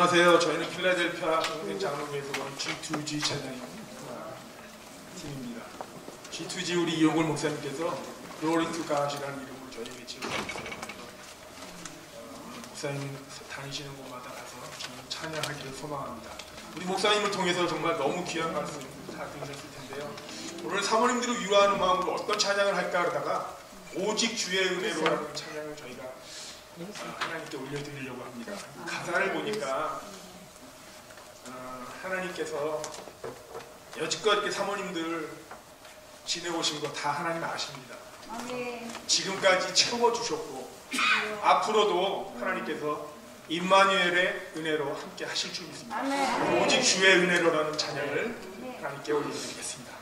안녕하세요. 저희는 필라델피아 장로교에서 온 G2G 찬양 팀입니다. G2G 우리 이용골 목사님께서 Rolling to God이라는 이름으로 저희에게 지어주셨어요. 어, 목사님 다니시는 곳마다 가서 찬양하기를 소망합니다. 우리 목사님을 통해서 정말 너무 귀한 말씀 다 들으셨을 텐데요. 오늘 사모님들을 위로하는 마음으로 어떤 찬양을 할까 하다가 오직 주의 은혜로라는 찬양을 저희가 하나님께 올려드리려고 합니다. 가사를 보니까 어, 하나님께서 여지껏 이렇게 사모님들 지내오신 거 다 하나님 아십니다. 아멘. 지금까지 채워주셨고 앞으로도 하나님께서 임마누엘의 은혜로 함께 하실 줄 믿습니다. 오직 주의 은혜로라는 찬양을 하나님께 올려드리겠습니다.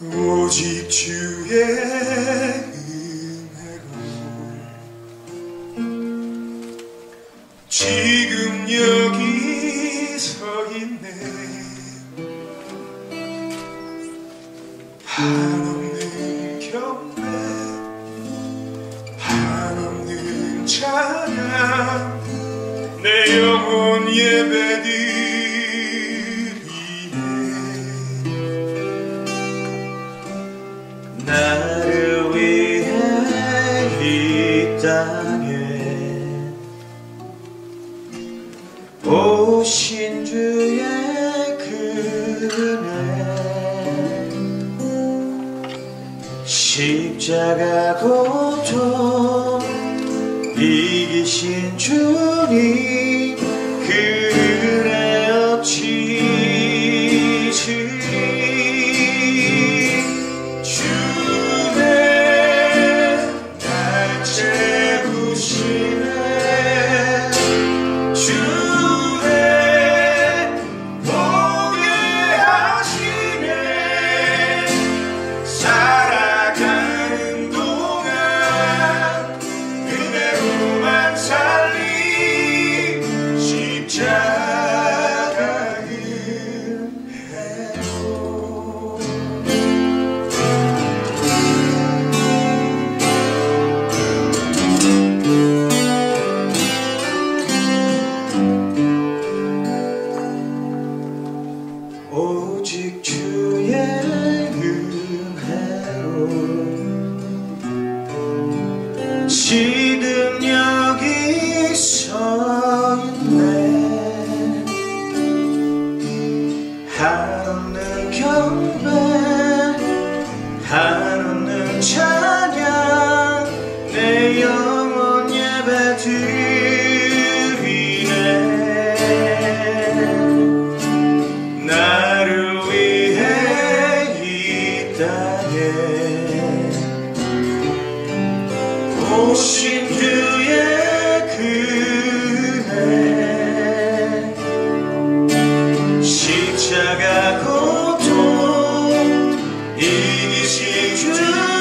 오직 주의 은혜로. 지금 여기 서 있네. 한없는 경배 한없는 찬양. 내 영혼 예배드 나를 위해 이 땅에 오신 주의 그네 십자가 고통 이기신 주님 지금 여기 서 있네. 한없는 경배 한없는 찬 오신 그의 그네 십자가 고통 이기시 주.